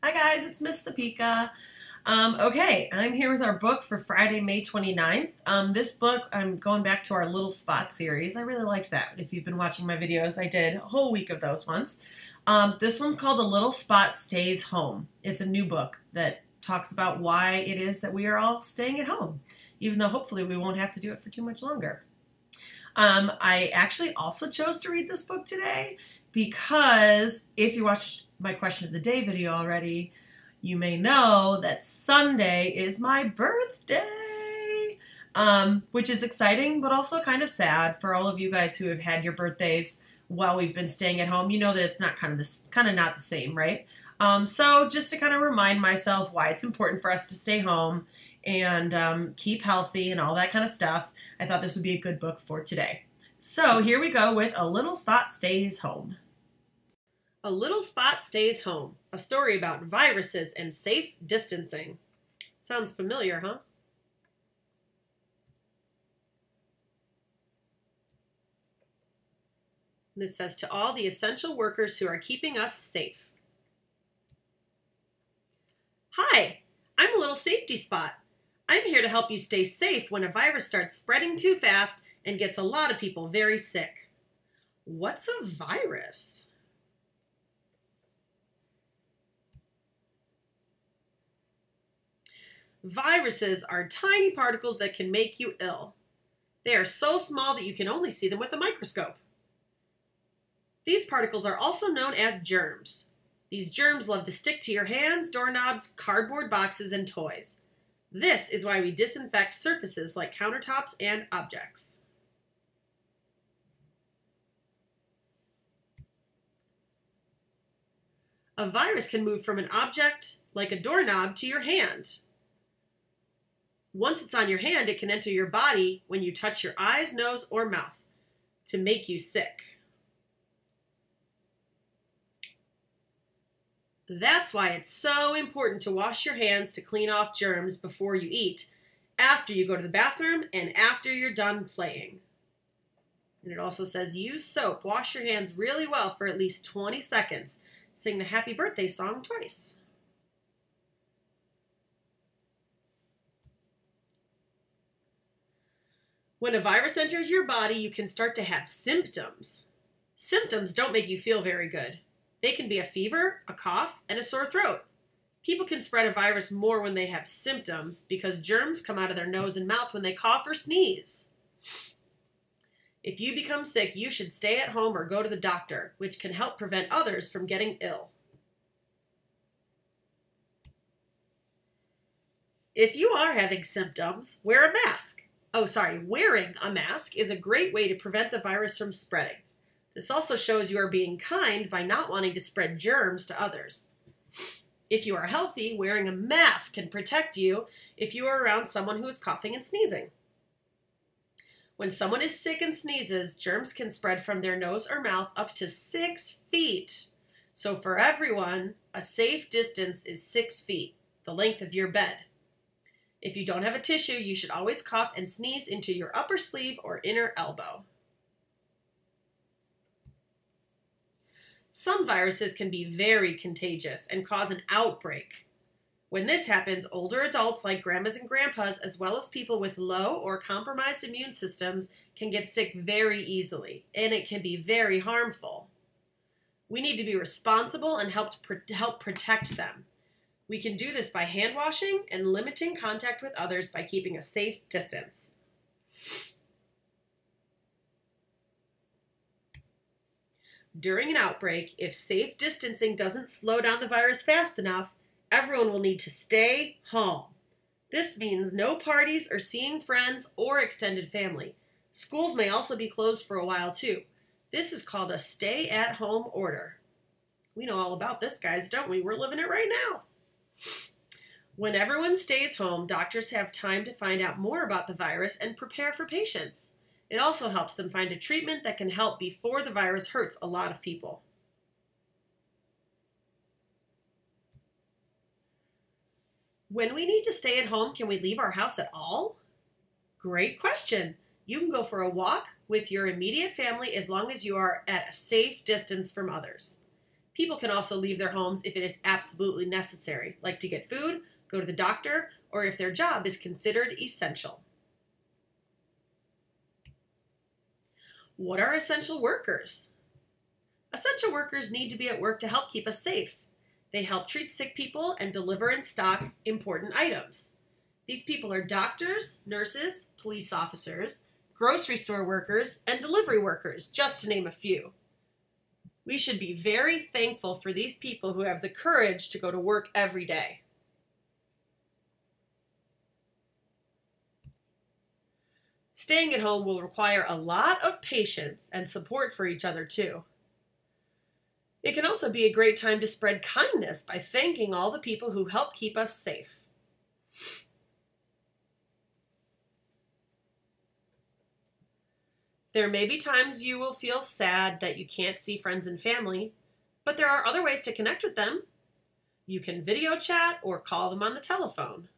Hi guys, it's Miss Sapieka. Um, okay, I'm here with our book for Friday, May 29th. Um, this book, I'm going back to our Little Spot series. I really liked that. If you've been watching my videos, I did a whole week of those ones. Um, this one's called The Little Spot Stays Home. It's a new book that talks about why it is that we are all staying at home, even though hopefully we won't have to do it for too much longer. Um, I actually also chose to read this book today because if you watched my question of the day video already, you may know that Sunday is my birthday, um, which is exciting, but also kind of sad for all of you guys who have had your birthdays while we've been staying at home. You know that it's not kind of this, kind of not the same, right? Um, so just to kind of remind myself why it's important for us to stay home and um, keep healthy and all that kind of stuff, I thought this would be a good book for today. So here we go with A Little Spot Stays Home. A Little Spot Stays Home, a story about viruses and safe distancing. Sounds familiar, huh? This says to all the essential workers who are keeping us safe. Hi, I'm a little safety spot. I'm here to help you stay safe when a virus starts spreading too fast and gets a lot of people very sick. What's a virus? Viruses are tiny particles that can make you ill. They are so small that you can only see them with a microscope. These particles are also known as germs. These germs love to stick to your hands, doorknobs, cardboard boxes, and toys. This is why we disinfect surfaces like countertops and objects. A virus can move from an object, like a doorknob, to your hand. Once it's on your hand, it can enter your body when you touch your eyes, nose, or mouth to make you sick. That's why it's so important to wash your hands to clean off germs before you eat, after you go to the bathroom, and after you're done playing. And it also says use soap. Wash your hands really well for at least 20 seconds. Sing the happy birthday song twice. When a virus enters your body, you can start to have symptoms. Symptoms don't make you feel very good. They can be a fever, a cough, and a sore throat. People can spread a virus more when they have symptoms because germs come out of their nose and mouth when they cough or sneeze. If you become sick, you should stay at home or go to the doctor, which can help prevent others from getting ill. If you are having symptoms, wear a mask oh, sorry, wearing a mask is a great way to prevent the virus from spreading. This also shows you are being kind by not wanting to spread germs to others. If you are healthy, wearing a mask can protect you if you are around someone who is coughing and sneezing. When someone is sick and sneezes, germs can spread from their nose or mouth up to six feet. So, for everyone, a safe distance is six feet, the length of your bed. If you don't have a tissue, you should always cough and sneeze into your upper sleeve or inner elbow. Some viruses can be very contagious and cause an outbreak. When this happens, older adults like grandmas and grandpas, as well as people with low or compromised immune systems, can get sick very easily, and it can be very harmful. We need to be responsible and help, help protect them. We can do this by hand washing and limiting contact with others by keeping a safe distance. During an outbreak, if safe distancing doesn't slow down the virus fast enough, everyone will need to stay home. This means no parties or seeing friends or extended family. Schools may also be closed for a while too. This is called a stay at home order. We know all about this, guys, don't we? We're living it right now. When everyone stays home, doctors have time to find out more about the virus and prepare for patients. It also helps them find a treatment that can help before the virus hurts a lot of people. When we need to stay at home, can we leave our house at all? Great question. You can go for a walk with your immediate family as long as you are at a safe distance from others. People can also leave their homes if it is absolutely necessary, like to get food, go to the doctor, or if their job is considered essential. What are essential workers? Essential workers need to be at work to help keep us safe. They help treat sick people and deliver and stock important items. These people are doctors, nurses, police officers, grocery store workers, and delivery workers, just to name a few. We should be very thankful for these people who have the courage to go to work every day. Staying at home will require a lot of patience and support for each other, too. It can also be a great time to spread kindness by thanking all the people who help keep us safe. There may be times you will feel sad that you can't see friends and family, but there are other ways to connect with them. You can video chat or call them on the telephone.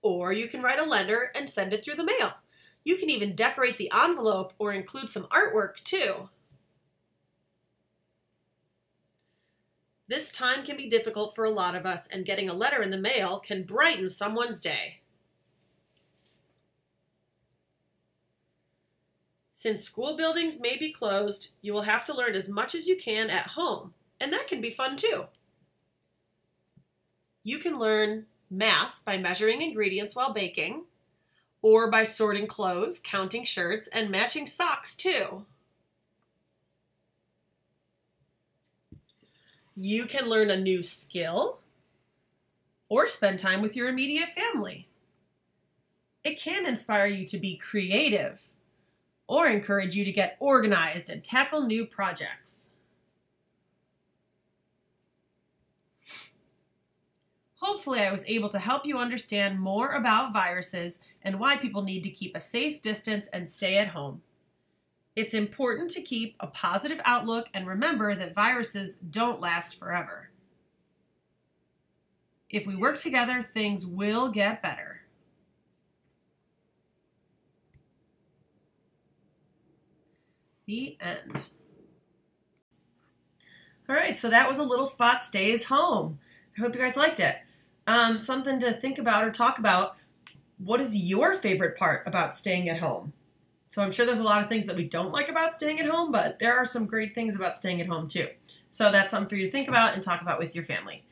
Or you can write a letter and send it through the mail. You can even decorate the envelope or include some artwork too. This time can be difficult for a lot of us, and getting a letter in the mail can brighten someone's day. Since school buildings may be closed, you will have to learn as much as you can at home, and that can be fun too. You can learn math by measuring ingredients while baking, or by sorting clothes, counting shirts, and matching socks too. You can learn a new skill or spend time with your immediate family. It can inspire you to be creative or encourage you to get organized and tackle new projects. Hopefully, I was able to help you understand more about viruses and why people need to keep a safe distance and stay at home. It's important to keep a positive outlook and remember that viruses don't last forever. If we work together, things will get better. The end. All right, so that was a little spot stays home. I hope you guys liked it um, something to think about or talk about. What is your favorite part about staying at home? So I'm sure there's a lot of things that we don't like about staying at home, but there are some great things about staying at home too. So that's something for you to think about and talk about with your family.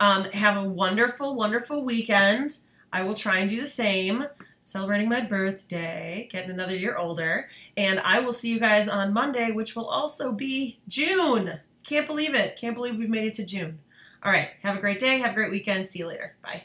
Um, have a wonderful, wonderful weekend. I will try and do the same, celebrating my birthday, getting another year older. And I will see you guys on Monday, which will also be June. Can't believe it. Can't believe we've made it to June. All right. Have a great day. Have a great weekend. See you later. Bye.